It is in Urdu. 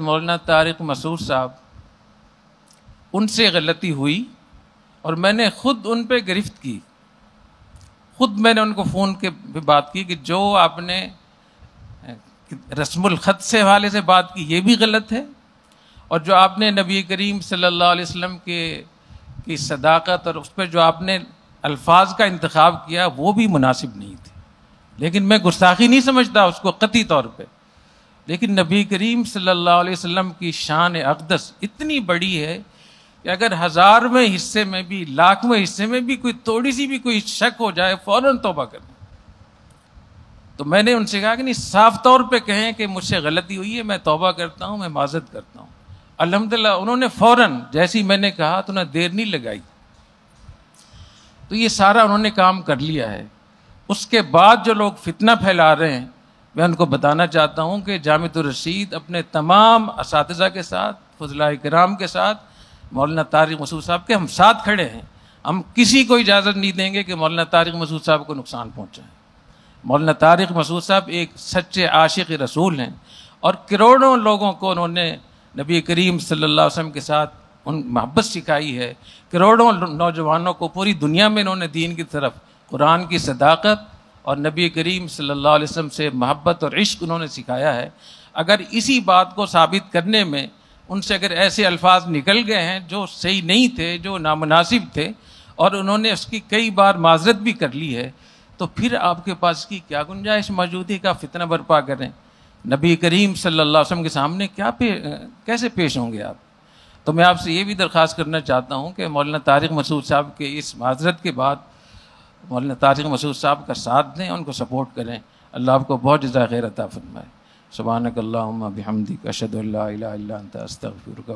مولانا طارق مسعود صاحب ان سے غلطی ہوئی اور میں نے خود ان پہ گرفت کی۔ خود میں نے ان کو فون کے پہ بات کی کہ جو آپ نے رسم الخط سے حوالے سے بات کی، یہ بھی غلط ہے۔ اور جو آپ نے نبی کریم صلی اللہ علیہ وسلم کے، کی صداقت اور اس پہ جو آپ نے الفاظ کا انتخاب کیا، وہ بھی مناسب نہیں تھے لیکن میں گستاخی نہیں سمجھتا اس کو قطعی طور پہ۔ لیکن نبی کریم صلی اللہ علیہ وسلم کی شان اقدس اتنی بڑی ہے کہ اگر ہزارویں حصے میں بھی لاکھویں حصے میں بھی کوئی تھوڑی سی بھی کوئی شک ہو جائے، فوراً توبہ کر تو میں نے ان سے کہا کہ نہیں، صاف طور پہ کہیں کہ مجھ سے غلطی ہوئی ہے، میں توبہ کرتا ہوں، میں معذرت کرتا ہوں۔ الحمد للہ انہوں نے فوراً جیسی میں نے کہا تو انہیں دیر نہیں لگائی۔ تو یہ سارا انہوں نے کام کر لیا ہے۔ اس کے بعد جو لوگ فتنہ پھیلا رہے ہیں میں ان کو بتانا چاہتا ہوں کہ جامع الرشید اپنے تمام اساتذہ کے ساتھ فضلہ کرام کے ساتھ، مولانا طارق مسعود صاحب کے ہم ساتھ کھڑے ہیں۔ ہم کسی کو اجازت نہیں دیں گے کہ مولانا طارق مسعود صاحب کو نقصان پہنچائیں۔ مولانا طارق مسعود صاحب ایک سچے عاشق رسول ہیں اور کروڑوں لوگوں کو انہوں نے نبی کریم صلی اللہ علیہ وسلم کے ساتھ ان محبت سکھائی ہے۔ کروڑوں نوجوانوں کو پوری دنیا میں انہوں نے دین کی طرف، قرآن کی صداقت اور نبی کریم صلی اللہ علیہ وسلم سے محبت اور عشق انہوں نے سکھایا ہے، اگر اسی بات کو ثابت کرنے میں ان سے اگر ایسے الفاظ نکل گئے ہیں جو صحیح نہیں تھے، جو نامناسب تھے، اور انہوں نے اس کی کئی بار معذرت بھی کر لی ہے، تو پھر آپ کے پاس کی کیا گنجائش موجودی کا فتنہ برپا کریں؟ نبی کریم صلی اللہ علیہ وسلم کے سامنے کیا پی، کیسے پیش ہوں گے آپ؟ تو میں آپ سے یہ بھی درخواست کرنا چاہتا ہوں کہ مولانا طارق مسعود صاحب کے اس معذرت کے بعد مولانا طارق مسعود صاحب کا ساتھ دیں، ان کو سپورٹ کریں۔ اللہ آپ کو بہت جزا خیر عطا فرمائے۔ سبحانک اللہم بحمدک، اشہد اللہ الہ الا انت، استغفرک